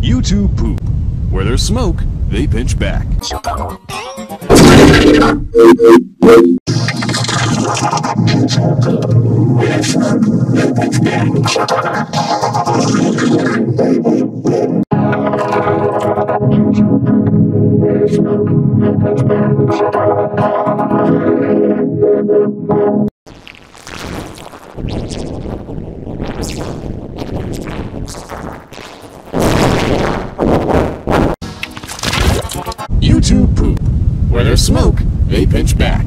YouTube poop. Where there's smoke, they pinch back. YouTube poop. Where there's smoke, they pinch back.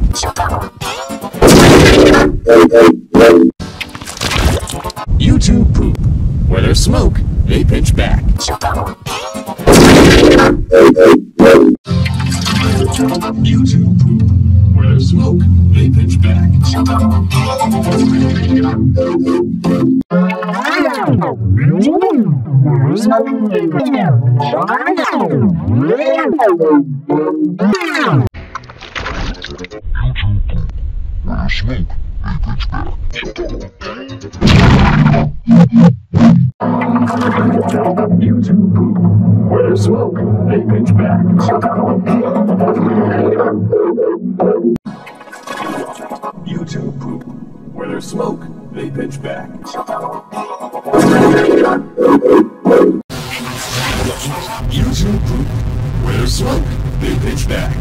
YouTube poop. Where there's smoke, they pinch back. YouTube poop. Where there's smoke, they pinch back. Where there's smoke, back. YouTube poop. Where there's smoke, they pinch back. Where's smoke? They pitch back.